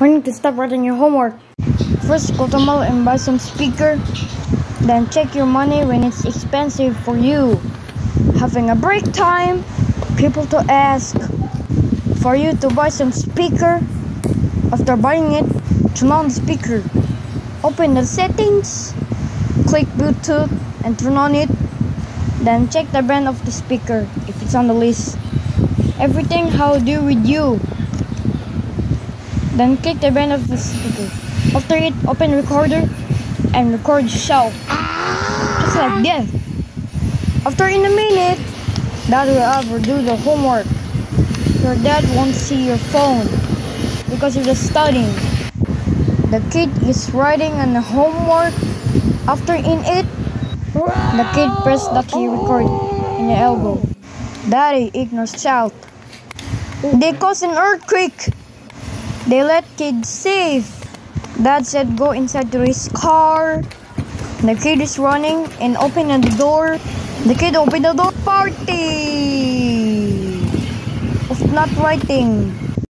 We need to stop writing your homework. First, go to mall and buy some speaker. Then check your money when it's expensive for you. Having a break time, people to ask for you to buy some speaker. After buying it, turn on the speaker. Open the settings, click Bluetooth and turn on it. Then check the brand of the speaker if it's on the list. Everything how do with you. Then click the brand of the speaker. After it, open recorder and record shout. Just like this. After in a minute, dad will ever do the homework. Your dad won't see your phone because you're just studying. The kid is writing on the homework. After in it, the kid press the key record in the elbow. Daddy ignores child. They cause an earthquake. They let kids safe. Dad said go inside to his car. The kid is running and opening the door. The kid opened the door. Party of not writing.